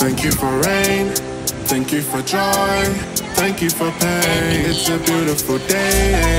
Thank you for rain. Thank you for joy. Thank you for pain. It's a beautiful day.